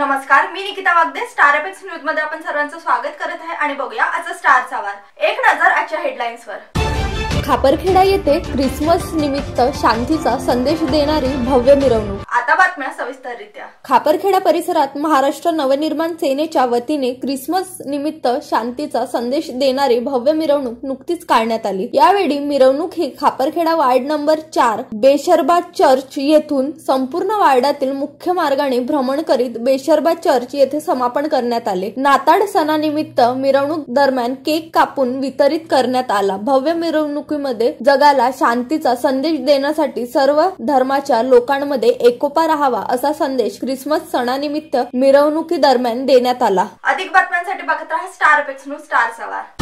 नमस्कार मी Nikita Wagde star Apex न्यूजमध्ये आपण सर्वांचं स्वागत करत आहे आणि बघूया आजचा स्टार सवार एक नजर आजच्या हेडलाईन्स वर. खापरखेडा येथे क्रिसमस निमित्त शांतीचा संदेश देणारी भव्य मिरवणूक. आता बातम्या खापरखेडा परिसरात महाराष्ट्र नवनिर्माण सेनेच्या वतीने क्रिसमस निमित्त शांतीचा संदेश देणारी भव्य मिरवणूक नुकतीच काढण्यात आली. यावेळी मिरवणूक ही खापरखेडा वार्ड नंबर चार बेशरबा चर्च येथून संपूर्ण वार्डातील मुख्य मार्गाने भ्रमण करीत बेशरबा चर्च येथे समापन करण्यात आले. नाताळ सणानिमित्त मिरवणूक दरम्यान केक कापून वितरित करण्यात आला. भव्य मिरवणुकीमध्ये जगाला शांतीचा संदेश देण्यासाठी सर्व धर्माच्या लोकांमध्ये एकोपा राहावा असा संदेश क्रिसमस सणानिमित्त मिरवणुकी दरम्यान देण्यात आला. अधिक बातम्यांसाठी बघत राहा स्टार एपेक्स न्यूज स्टार सवार